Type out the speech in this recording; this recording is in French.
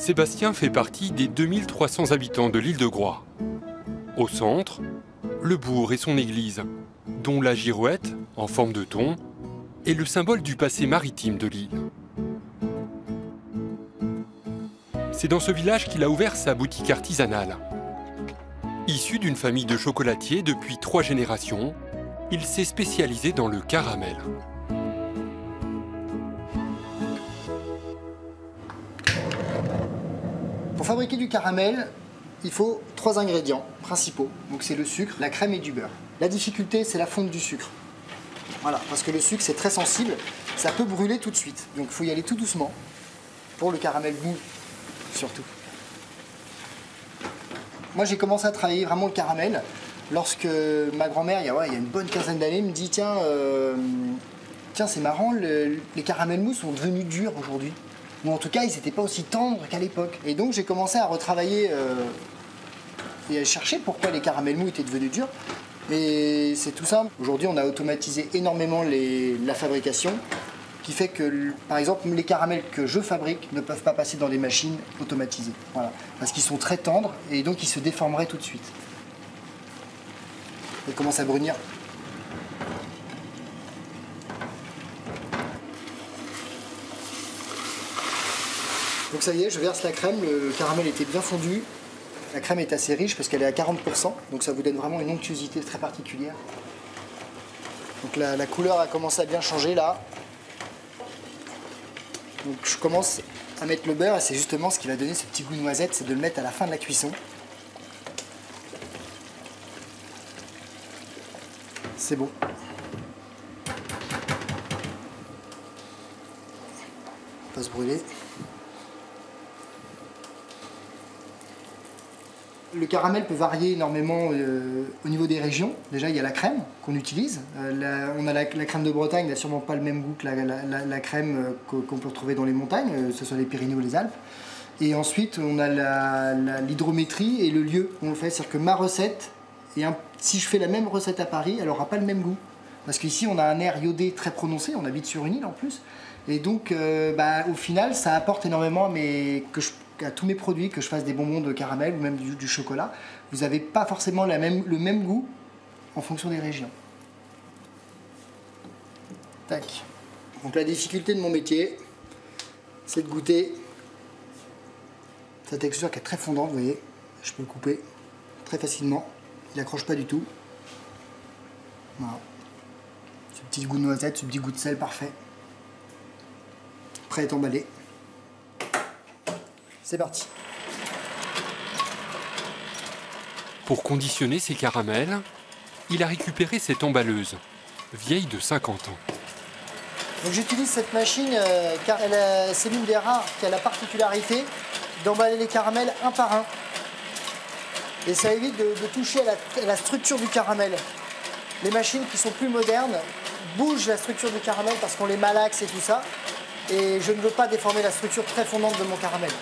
Sébastien fait partie des 2300 habitants de l'île de Groix. Au centre, le bourg et son église, dont la girouette, en forme de thon, est le symbole du passé maritime de l'île. C'est dans ce village qu'il a ouvert sa boutique artisanale. Issu d'une famille de chocolatiers depuis trois générations, il s'est spécialisé dans le caramel. Fabriquer du caramel, il faut trois ingrédients principaux. Donc c'est le sucre, la crème et du beurre. La difficulté, c'est la fonte du sucre. Voilà, parce que le sucre, c'est très sensible, ça peut brûler tout de suite. Donc il faut y aller tout doucement pour le caramel mou, surtout. Moi, j'ai commencé à travailler vraiment le caramel lorsque ma grand-mère, il, y a une bonne quinzaine d'années, me dit Tiens, euh, tiens c'est marrant, les caramels mous sont devenus durs aujourd'hui. En tout cas, ils n'étaient pas aussi tendres qu'à l'époque. Et donc, j'ai commencé à retravailler euh, et à chercher pourquoi les caramels mous étaient devenus durs. Mais c'est tout simple. Aujourd'hui, on a automatisé énormément la fabrication, qui fait que, par exemple, les caramels que je fabrique ne peuvent pas passer dans des machines automatisées. Voilà. Parce qu'ils sont très tendres et donc ils se déformeraient tout de suite. Ils commencent à brunir? Donc ça y est, je verse la crème, le caramel était bien fondu. La crème est assez riche parce qu'elle est à 40%, donc ça vous donne vraiment une onctuosité très particulière. Donc la, couleur a commencé à bien changer là. Donc je commence à mettre le beurre et c'est justement ce qui va donner ce petit goût de noisette, c'est de le mettre à la fin de la cuisson. C'est bon. Pas se brûler. Le caramel peut varier énormément euh, au niveau des régions. Déjà, il y a la crème qu'on utilise. Euh, on a la, crème de Bretagne, n'a sûrement pas le même goût que la, crème euh, qu'on peut retrouver dans les montagnes, que ce soit les Pyrénées ou les Alpes. Et ensuite, on a l'hydrométrie et le lieu où on le fait. C'est-à-dire que ma recette, et si je fais la même recette à Paris, elle n'aura pas le même goût. Parce qu'ici, on a un air iodé très prononcé, on habite sur une île en plus. Et donc, bah, au final, ça apporte énormément mais que à tous mes produits, que je fasse des bonbons de caramel ou même du, chocolat, vous n'avez pas forcément le même goût en fonction des régions. Tac. Donc la difficulté de mon métier, c'est de goûter sa texture qui est très fondante, vous voyez. Je peux le couper très facilement. Il n'accroche pas du tout. Voilà. Ce petit goût de noisette, ce petit goût de sel parfait. Prêt à être emballé. C'est parti. Pour conditionner ses caramels, il a récupéré cette emballeuse, vieille de 50 ans. j'utilise cette machine euh, car c'est l'une des rares qui a la particularité d'emballer les caramels un par un. Et ça évite de, toucher à la, structure du caramel. Les machines qui sont plus modernes bougent la structure du caramel parce qu'on les malaxe et tout ça. Et je ne veux pas déformer la structure très fondante de mon caramel.